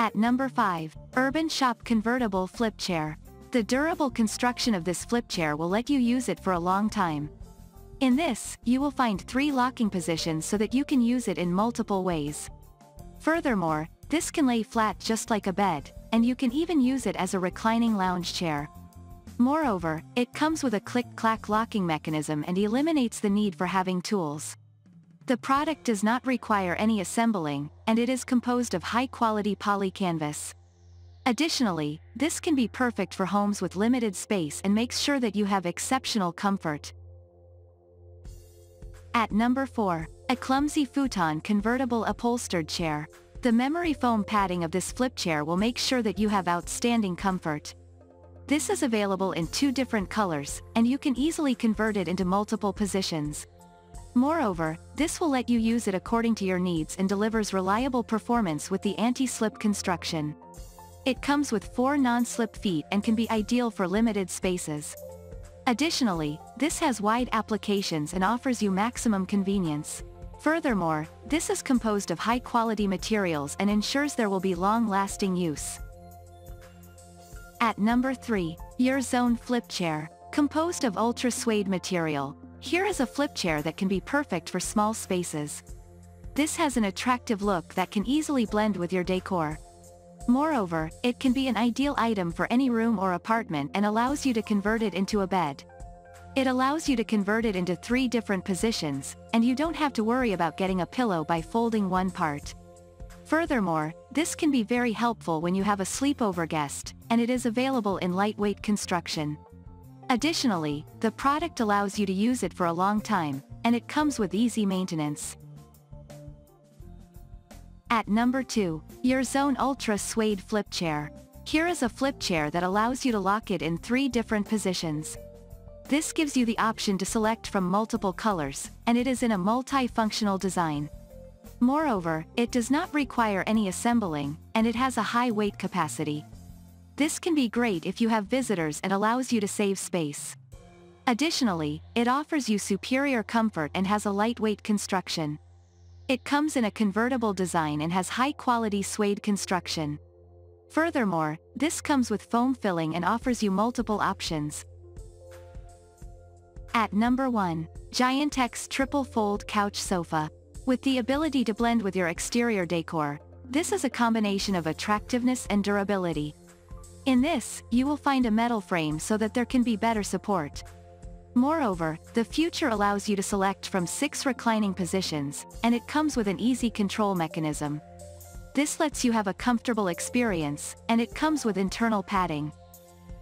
At number 5, Urban Shop Convertible Flip Chair. The durable construction of this flip chair will let you use it for a long time. In this, you will find three locking positions so that you can use it in multiple ways. Furthermore, this can lay flat just like a bed, and you can even use it as a reclining lounge chair. Moreover, it comes with a click-clack locking mechanism and eliminates the need for having tools. The product does not require any assembling, and it is composed of high-quality poly canvas. Additionally, this can be perfect for homes with limited space and makes sure that you have exceptional comfort. At number 4, Aclumsy futon convertible upholstered chair. The memory foam padding of this flip chair will make sure that you have outstanding comfort. This is available in two different colors, and you can easily convert it into multiple positions. Moreover, this will let you use it according to your needs and delivers reliable performance with the anti-slip construction. It comes with four non-slip feet and can be ideal for limited spaces. Additionally, this has wide applications and offers you maximum convenience. Furthermore, this is composed of high-quality materials and ensures there will be long-lasting use. At number 3, Your Zone Flip Chair. Composed of ultra suede material, here is a flip chair that can be perfect for small spaces. This has an attractive look that can easily blend with your decor. Moreover, it can be an ideal item for any room or apartment and allows you to convert it into a bed. It allows you to convert it into three different positions, and you don't have to worry about getting a pillow by folding one part. Furthermore, this can be very helpful when you have a sleepover guest, and it is available in lightweight construction. Additionally, the product allows you to use it for a long time, and it comes with easy maintenance. At number 2, Your Zone Ultra Suede Flip Chair. Here is a flip chair that allows you to lock it in three different positions. This gives you the option to select from multiple colors, and it is in a multi-functional design. Moreover, it does not require any assembling, and it has a high weight capacity. This can be great if you have visitors and allows you to save space. Additionally, it offers you superior comfort and has a lightweight construction. It comes in a convertible design and has high-quality suede construction. Furthermore, this comes with foam filling and offers you multiple options. At number 1, Giantex Triple Fold Couch Sofa. With the ability to blend with your exterior decor, this is a combination of attractiveness and durability. In this, you will find a metal frame so that there can be better support. Moreover, the future allows you to select from six reclining positions, and it comes with an easy control mechanism. This lets you have a comfortable experience, and it comes with internal padding.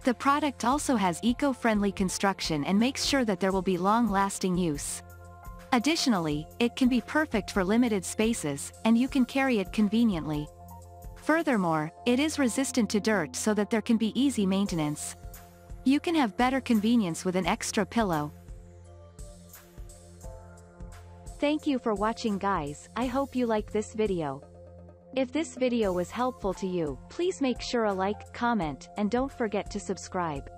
The product also has eco-friendly construction and makes sure that there will be long-lasting use. Additionally, it can be perfect for limited spaces, and you can carry it conveniently. Furthermore, it is resistant to dirt so that there can be easy maintenance. You can have better convenience with an extra pillow. Thank you for watching guys, I hope you like this video. If this video was helpful to you, please make sure a like, comment, and don't forget to subscribe.